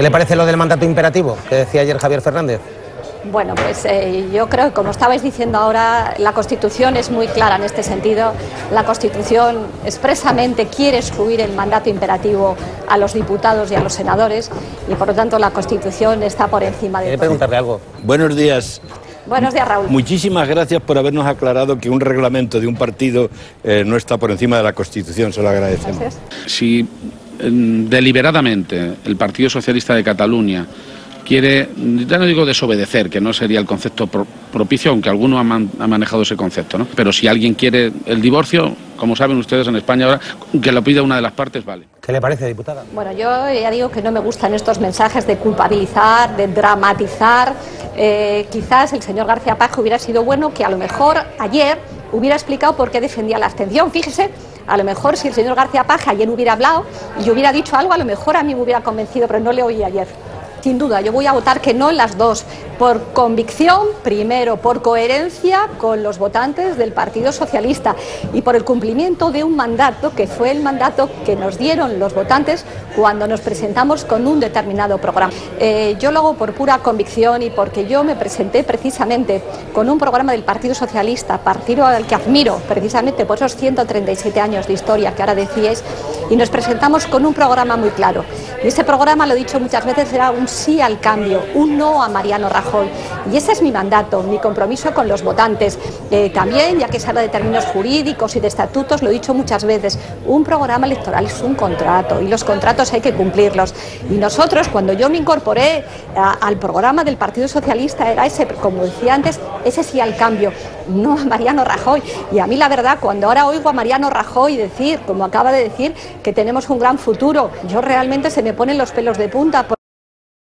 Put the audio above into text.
¿Qué le parece lo del mandato imperativo que decía ayer Javier Fernández? Bueno, pues eh, yo creo que como estabais diciendo ahora, la Constitución es muy clara en este sentido. La Constitución expresamente quiere excluir el mandato imperativo a los diputados y a los senadores y por lo tanto la Constitución está por encima de Quiero todo. preguntarle algo. Buenos días. Buenos días, Raúl. Muchísimas gracias por habernos aclarado que un reglamento de un partido eh, no está por encima de la Constitución. Se lo agradecemos. Gracias. si deliberadamente el Partido Socialista de Cataluña quiere, ya no digo desobedecer, que no sería el concepto pro- propicio, aunque alguno ha, man- ha manejado ese concepto, ¿no? Pero si alguien quiere el divorcio, como saben ustedes en España ahora, que lo pida una de las partes, vale. ¿Qué le parece, diputada? Bueno, yo ya digo que no me gustan estos mensajes de culpabilizar, de dramatizar. Eh, quizás el señor García Paje hubiera sido bueno que a lo mejor ayer hubiera explicado por qué defendía la abstención. Fíjese, a lo mejor si el señor García Paje ayer hubiera hablado y yo hubiera dicho algo, a lo mejor a mí me hubiera convencido, pero no le oí ayer. Sin duda, yo voy a votar que no en las dos, por convicción, primero, por coherencia con los votantes del Partido Socialista y por el cumplimiento de un mandato que fue el mandato que nos dieron los votantes cuando nos presentamos con un determinado programa. Eh, yo lo hago por pura convicción y porque yo me presenté precisamente con un programa del Partido Socialista, partido al que admiro precisamente por esos 137 años de historia que ahora decíais, y nos presentamos con un programa muy claro. Y ese programa, lo he dicho muchas veces, era un sí al cambio, un no a Mariano Rajoy. Y ese es mi mandato, mi compromiso con los votantes. Eh, también, ya que se habla de términos jurídicos y de estatutos, lo he dicho muchas veces, un programa electoral es un contrato y los contratos hay que cumplirlos. Y nosotros, cuando yo me incorporé al programa del Partido Socialista, era ese, como decía antes, ese sí al cambio, no a Mariano Rajoy. Y a mí la verdad, cuando ahora oigo a Mariano Rajoy decir, como acaba de decir, que tenemos un gran futuro, yo realmente se me ponen los pelos de punta.